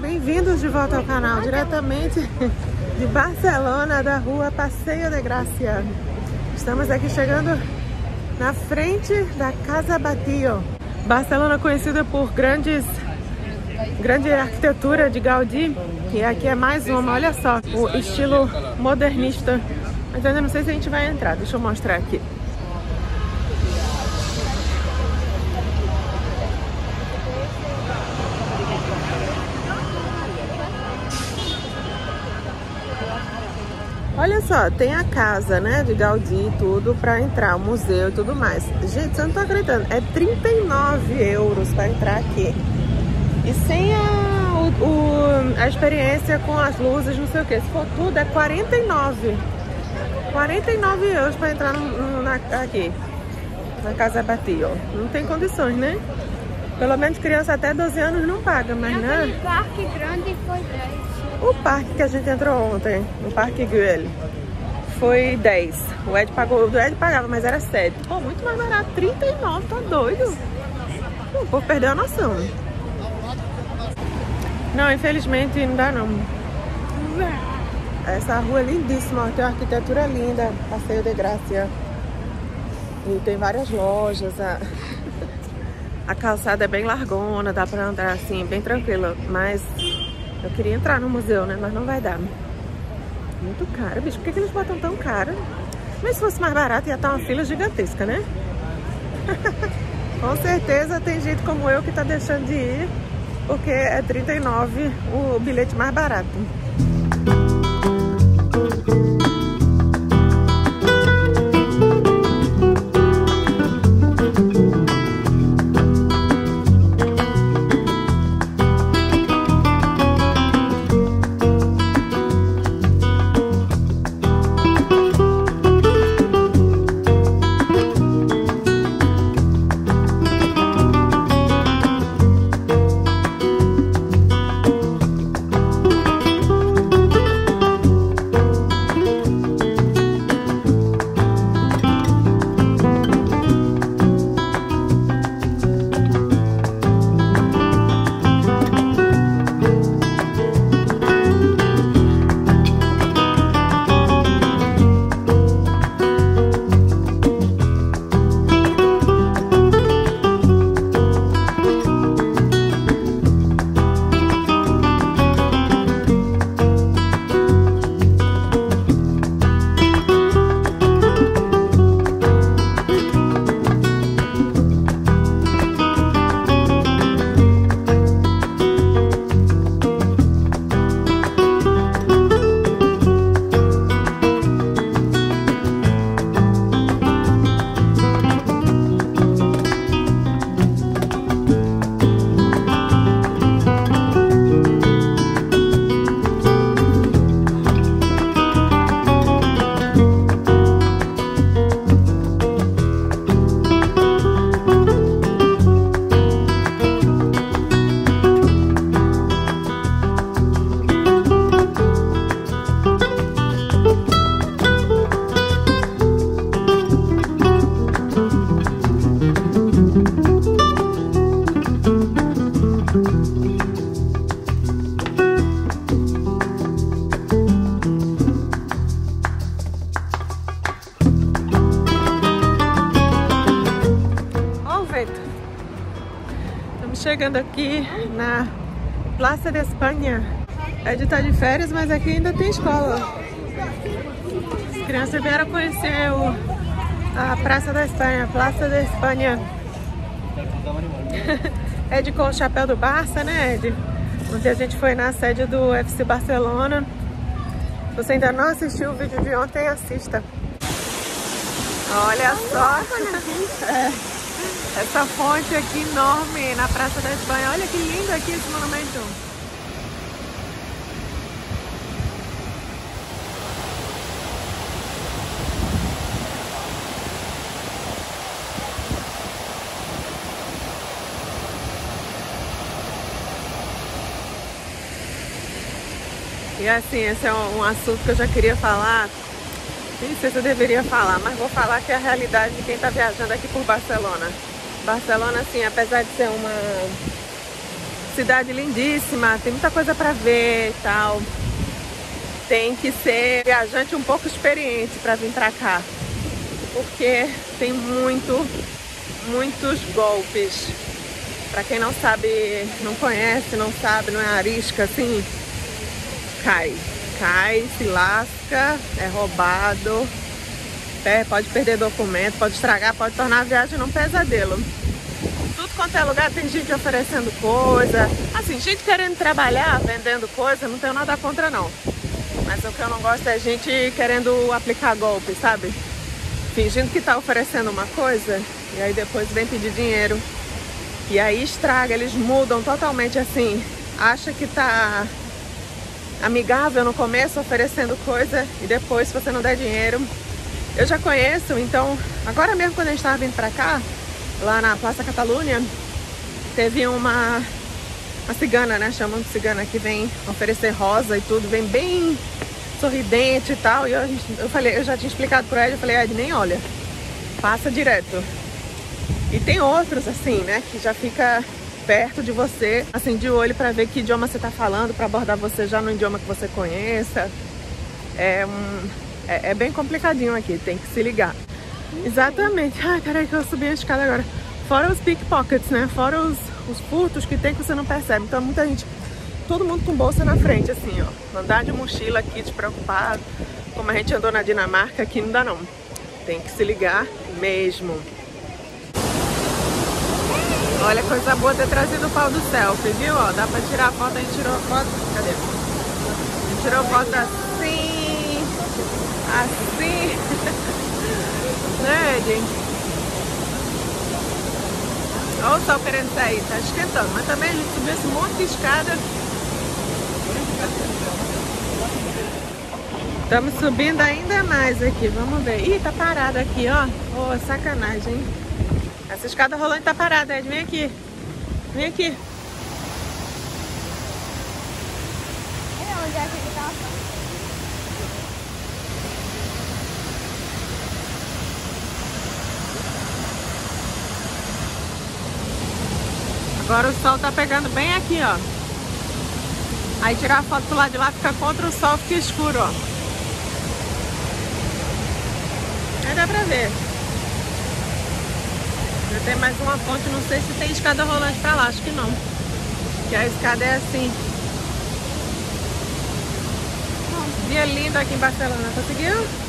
bem-vindos de volta ao canal, diretamente de Barcelona, da rua Passeio de Gracia. Estamos aqui chegando na frente da Casa Batio. Barcelona conhecida por grandes, grande arquitetura de Gaudí, e aqui é mais uma, olha só, o estilo modernista. Mas ainda não sei se a gente vai entrar, deixa eu mostrar aqui. Olha só, tem a casa, né, de Gaudí e tudo para entrar, o museu e tudo mais. Gente, você não tá acreditando, é 39 euros para entrar aqui. E sem a, o, o, a experiência com as luzes, não sei o que, se for tudo, é 49. 49 euros para entrar no, no, na, aqui, na Casa Batio. Não tem condições, né? Pelo menos criança até 12 anos não paga, mas né? O parque grande foi 10. O parque que a gente entrou ontem, o Parque Güell, foi 10. O Ed pagou, o Ed pagava, mas era 7. Pô, muito mais barato, 39, tá doido? O povo perdeu a noção. Não, infelizmente não dá não. Essa rua é lindíssima, tem uma arquitetura linda, Passeio de Gracia. E tem várias lojas. A, a calçada é bem largona, dá pra andar assim, bem tranquila. Mas eu queria entrar no museu, né? Mas não vai dar. Muito caro, bicho. Por que, que eles botam tão caro? Mas se fosse mais barato, ia estar uma fila gigantesca, né? Com certeza tem gente como eu que tá deixando de ir, porque é 39 o bilhete mais barato. Chegando aqui na Praça de Espanha. É de estar de férias, mas aqui ainda tem escola. As crianças vieram conhecer o, a Praça da Espanha, Praça da Espanha. Ed com o chapéu do Barça, né, Ed? Ontem a gente foi na sede do FC Barcelona. Se você ainda não assistiu o vídeo de ontem, assista. Olha só. É. Essa fonte aqui enorme na Praça da Espanha. Olha que lindo aqui esse monumento. E assim, esse é um assunto que eu já queria falar. Nem sei se eu deveria falar, mas vou falar que é a realidade de quem está viajando aqui por Barcelona. Barcelona, assim, apesar de ser uma cidade lindíssima, tem muita coisa para ver e tal. Tem que ser viajante um pouco experiente para vir para cá, porque tem muito, muitos golpes. Para quem não sabe, não conhece, não sabe, não é arisca assim, cai. Cai, se lasca, é roubado, pode perder documento, pode estragar, pode tornar a viagem num pesadelo. Tudo quanto é lugar tem gente oferecendo coisa. Assim, gente querendo trabalhar, vendendo coisa, não tenho nada contra não. Mas o que eu não gosto é gente querendo aplicar golpe, sabe? Fingindo que tá oferecendo uma coisa e aí depois vem pedir dinheiro. E aí estraga, eles mudam totalmente assim. Acha que tá amigável no começo, oferecendo coisa e depois, se você não der dinheiro, eu já conheço, então, agora mesmo quando a gente estava vindo para cá, lá na Praça Catalunha, teve uma, uma cigana, né? Chamam de cigana, que vem oferecer rosa e tudo, vem bem sorridente e tal. E eu, eu falei, eu já tinha explicado para ela, eu falei, Ed, nem olha, passa direto. E tem outros assim, né, que já fica perto de você, assim, de olho para ver que idioma você tá falando, para abordar você já no idioma que você conheça. É, um, é, é bem complicadinho aqui, tem que se ligar. Exatamente. Ai, peraí que eu subi a escada agora. Fora os pickpockets, né? Fora os, os furtos que tem que você não percebe. Então muita gente, todo mundo com bolsa na frente, assim, ó. Andar de mochila aqui despreocupado. Como a gente andou na Dinamarca, aqui não dá não. Tem que se ligar mesmo. Olha, coisa boa ter trazido o pau do selfie, viu? Ó, dá pra tirar a foto, a gente tirou a foto. Cadê? A gente tirou a foto assim. Assim. né, gente? Olha o sol querendo sair, tá esquentando. Mas também a gente subiu esse monte de escada. Estamos subindo ainda mais aqui, vamos ver. Ih, tá parado aqui, ó. Oh, sacanagem, hein? Essa escada rolante tá parada, Ed. Vem aqui. Vem aqui. É onde é que ele tá? Agora o sol tá pegando bem aqui, ó. Aí tirar a foto do lado de lá fica contra o sol, fica escuro, ó. Aí dá pra ver. Já tem mais uma ponte, não sei se tem escada rolante pra lá, acho que não. Que a escada é assim. Dia lindo aqui em Barcelona, conseguiu?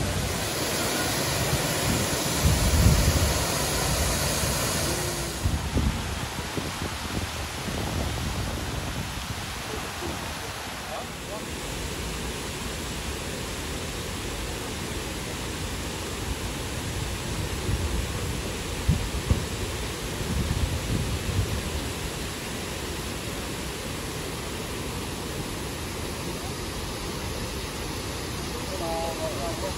Já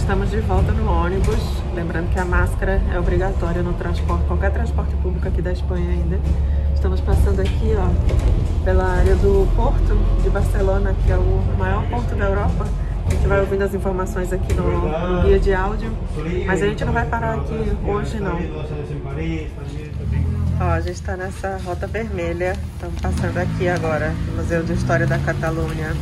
estamos de volta no ônibus. Lembrando que a máscara é obrigatória no transporte, qualquer transporte público aqui da Espanha ainda. Estamos passando aqui, ó, pela área do porto de Barcelona, que é o maior porto da Europa. A gente vai ouvindo as informações aqui no, no guia de áudio, mas a gente não vai parar aqui hoje não. Ó, a gente está nessa rota vermelha, estamos passando aqui agora, no Museu de História da Catalunha.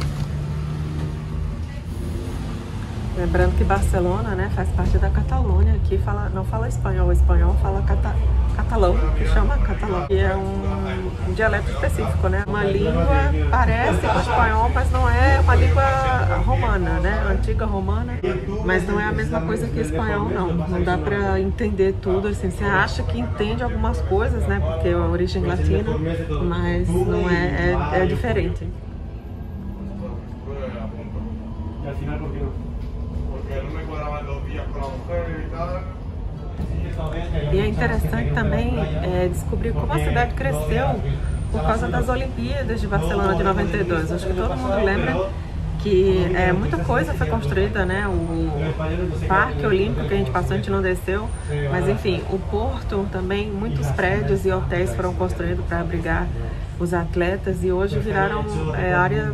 Lembrando que Barcelona, né, faz parte da Catalunha, aqui fala, não fala espanhol, o espanhol fala cata, catalão, que chama catalão, que é um, um, dialeto específico, né, uma língua parece com espanhol, mas não é uma língua romana, né, antiga romana, mas não é a mesma coisa que espanhol, não, não dá pra entender tudo, assim, você acha que entende algumas coisas, né, porque é a origem latina, mas não é, é, é diferente. E é interessante também é, descobrir como a cidade cresceu por causa das Olimpíadas de Barcelona de 92. Acho que todo mundo lembra que é, muita coisa foi construída, né? O Parque Olímpico que a gente passou, a gente não desceu, mas enfim, o Porto também, muitos prédios e hotéis foram construídos para abrigar os atletas e hoje viraram é, área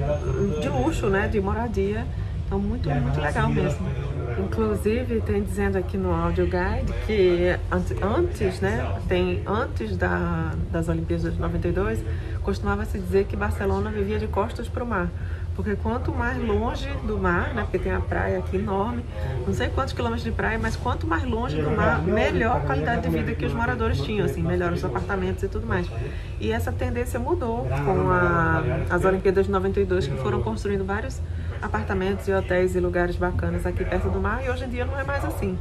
de luxo, né? De moradia. Então, muito, muito legal mesmo. Inclusive, tem dizendo aqui no audio guide que antes, né, tem antes da, das Olimpíadas de 92, costumava se dizer que Barcelona vivia de costas para o mar. Porque quanto mais longe do mar, né, porque tem a praia aqui enorme, não sei quantos quilômetros de praia, mas quanto mais longe do mar, melhor qualidade de vida que os moradores tinham, assim, melhor os apartamentos e tudo mais. E essa tendência mudou com a, as Olimpíadas de 92, que foram construindo vários apartamentos e hotéis e lugares bacanas aqui perto do mar, e hoje em dia não é mais assim.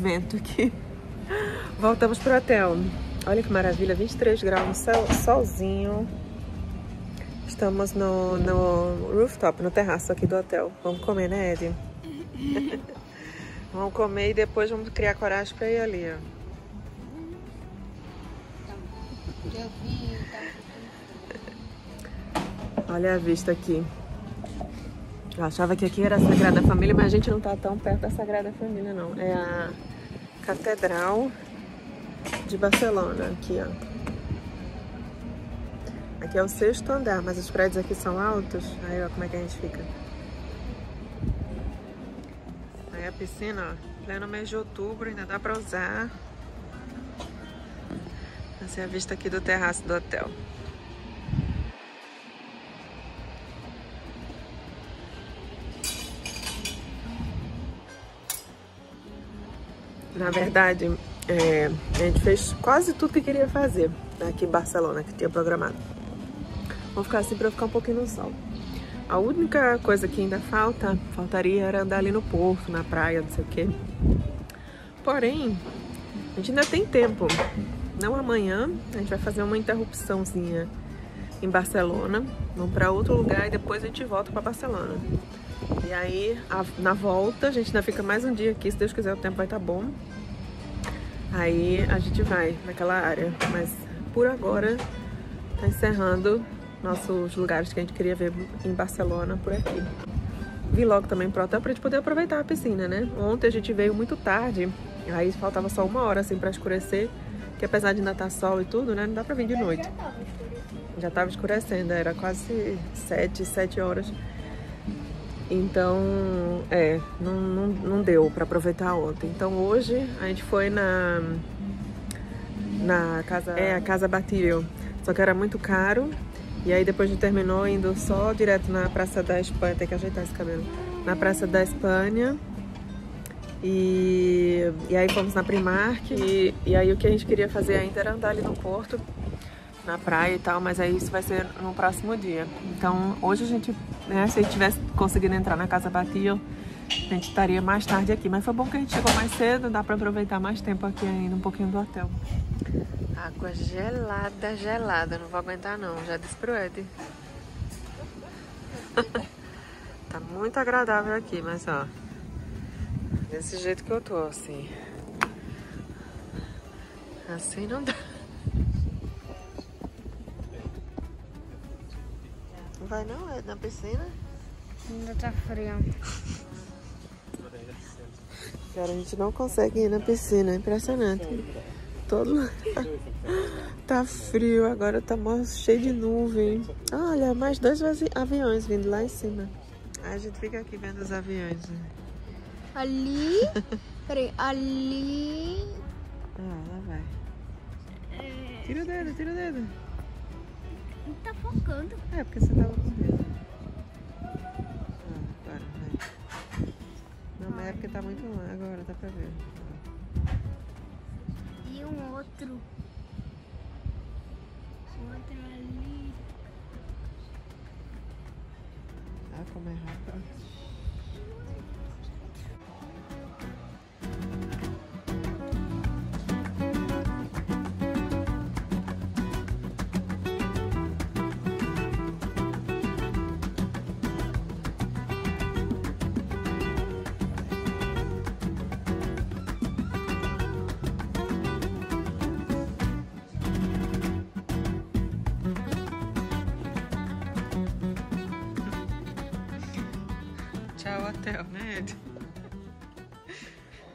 Vento aqui. Voltamos pro hotel. Olha que maravilha, 23 graus céu, solzinho. Estamos no, no rooftop, no terraço aqui do hotel. Vamos comer, né, Ed? vamos comer e depois vamos criar coragem para ir ali, ó. Olha a vista aqui. Eu achava que aqui era a Sagrada Família, mas a gente não tá tão perto da Sagrada Família, não. É a Catedral de Barcelona, aqui, ó. Aqui é o sexto andar, mas os prédios aqui são altos. Aí, ó, como é que a gente fica. Aí a piscina, ó, pleno mês de outubro, ainda dá pra usar. Essa é a vista aqui do terraço do hotel. Na verdade, é, a gente fez quase tudo que queria fazer aqui em Barcelona, que tinha programado. Vamos ficar assim para ficar um pouquinho no sol. A única coisa que ainda falta, faltaria era andar ali no porto, na praia, não sei o quê. Porém, a gente ainda tem tempo. Não amanhã, a gente vai fazer uma interrupçãozinha em Barcelona. Vamos para outro lugar e depois a gente volta para Barcelona. E aí, a, na volta, a gente ainda fica mais um dia aqui, se Deus quiser o tempo vai estar tá bom. Aí a gente vai naquela área, mas por agora tá encerrando nossos lugares que a gente queria ver em Barcelona por aqui. Vi logo também pro hotel pra gente poder aproveitar a piscina, né? Ontem a gente veio muito tarde, aí faltava só uma hora assim pra escurecer, que apesar de ainda estar tá sol e tudo, né? Não dá pra vir de noite. Já tava escurecendo, era quase sete, sete horas. Então, é, não, não, não deu para aproveitar ontem. Então hoje a gente foi na na casa, é a Casa Batilho, só que era muito caro. E aí depois a gente terminou indo só direto na Praça da Espanha, tem que ajeitar esse cabelo. Na Praça da Espanha. E, e aí fomos na Primark e, e aí o que a gente queria fazer ainda era andar ali no porto, na praia e tal, mas aí isso vai ser no próximo dia. Então hoje a gente, né, se a gente tivesse conseguido entrar na Casa Batio, a gente estaria mais tarde aqui. Mas foi bom que a gente chegou mais cedo, dá pra aproveitar mais tempo aqui ainda, um pouquinho do hotel. Água gelada, gelada, não vou aguentar não, já disse pro Ed. tá muito agradável aqui, mas ó, Desse jeito que eu tô, assim. Assim não dá. Vai não? É na piscina? Ainda tá frio. Cara, a gente não consegue ir na piscina, é impressionante. Todo tá frio, agora tá cheio de nuvem. Olha, mais dois aviões vindo lá em cima. Aí a gente fica aqui vendo os aviões. Né? Ali. Peraí, ali. Ah, lá vai. Tira o dedo, tira o dedo. Não tá focando. É, porque você tava com medo. Ah, para, vai. Não, mas é porque tá muito lá agora, dá pra ver. E um outro. Outro ali. Ah, como é rápido. Né,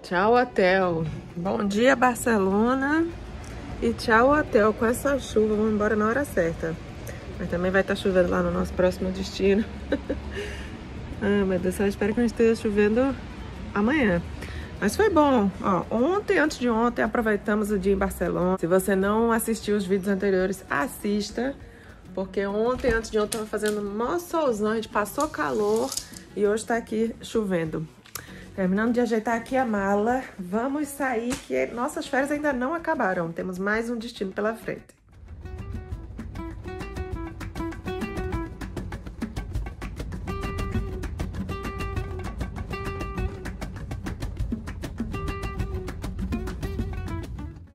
Tchau, hotel. Bom dia, Barcelona. E tchau, hotel. Com essa chuva, vamos embora na hora certa. Mas também vai estar chovendo lá no nosso próximo destino. ah, meu Deus, só espero que não esteja chovendo amanhã. Mas foi bom. Ó, ontem, antes de ontem, aproveitamos o dia em Barcelona. Se você não assistiu os vídeos anteriores, assista. Porque ontem, antes de ontem, estava fazendo mó solzão, a gente passou calor. E hoje tá aqui chovendo. Terminando de ajeitar aqui a mala, vamos sair que nossas férias ainda não acabaram. Temos mais um destino pela frente.